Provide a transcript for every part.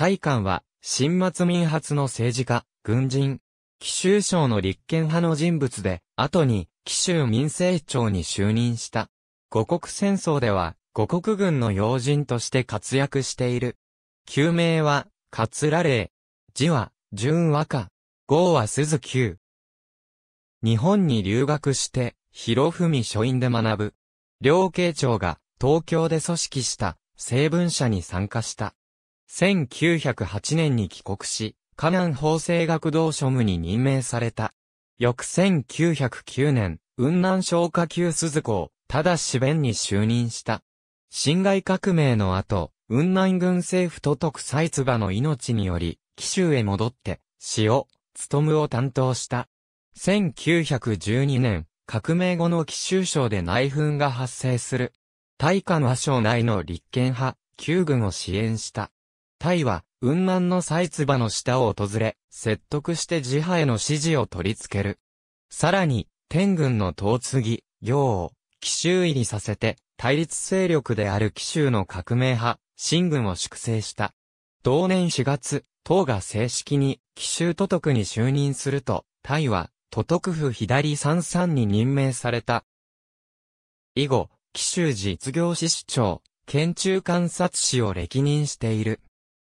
大官は、新末民発の政治家、軍人、紀州省の立憲派の人物で、後に、紀州民政庁に就任した。五国戦争では、五国軍の要人として活躍している。旧名は、桂霊。字は、純和歌。号は鈴九。日本に留学して、広文書院で学ぶ。両慶長が、東京で組織した、成文社に参加した。1908年に帰国し、河南法政学堂庶務に任命された。翌1909年、雲南省下級鈴子ただし弁に就任した。辛亥革命の後、雲南軍政府都督蔡唾の命により、紀州へ戻って、死を、務を担当した。1912年、革命後の紀州省で内紛が発生する。大官和省内の立憲派、旧軍を支援した。タイは、雲南の蔡唾の下を訪れ、説得して自派への支持を取り付ける。さらに、天軍の統次、行を、紀州入りさせて、対立勢力である紀州の革命派、新軍を粛清した。同年4月、党が正式に、紀州都督に就任すると、タイは、都督府左三三に任命された。以後、紀州実業市市長、県中観察使を歴任している。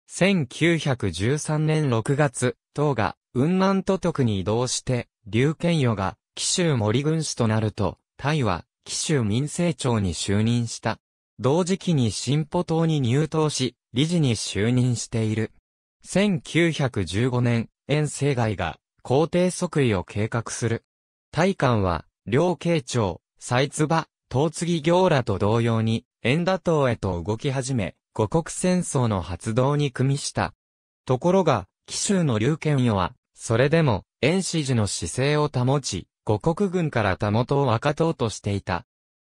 1913年6月、党が雲南都督に移動して、劉健与が紀州森軍師となると、タイは紀州民政庁に就任した。同時期に進歩党に入党し、理事に就任している。1915年、遠征外が皇帝即位を計画する。大官は、両慶長、蔡唾、東次行らと同様に、遠打党へと動き始め、五国戦争の発動に組みした。ところが、紀州の劉賢与は、それでも、遠支持の姿勢を保ち、五国軍からたもとを分かとうとしていた。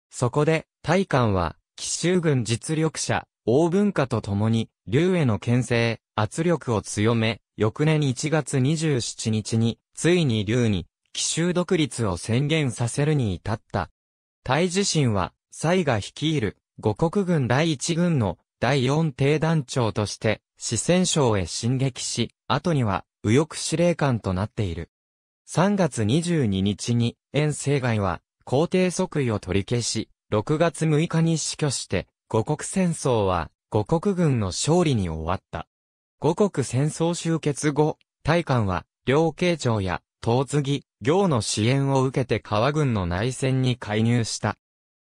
そこで、大官は、紀州軍実力者、大文化と共に、劉への牽制、圧力を強め、翌年1月27日に、ついに劉に、紀州独立を宣言させるに至った。大自身は、蔡が率いる、五国軍第一軍の第四帝団長として、四川省へ進撃し、後には、右翼司令官となっている。3月22日に、遠征外は、皇帝即位を取り消し、6月6日に死去して、五国戦争は、五国軍の勝利に終わった。五国戦争終結後、大官は、両慶長や、東次、行の支援を受けて川軍の内戦に介入した。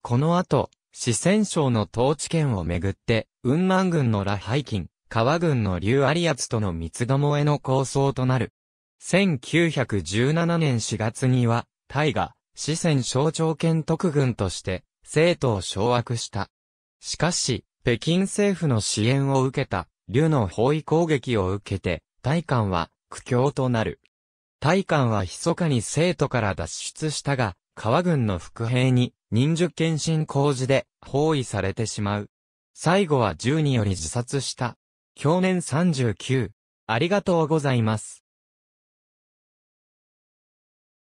この後、四川省の統治権をめぐって、雲南軍の羅ハイキン、川軍の劉有圧との三つどもえの構想となる。1917年4月には、タイが、四川省庁権特軍として、生徒を掌握した。しかし、北京政府の支援を受けた、劉の包囲攻撃を受けて、大官は、苦境となる。大官は密かに生徒から脱出したが、川軍の副兵に、忍術献身工事で包囲されてしまう。最後は銃により自殺した。去年39。ありがとうございます。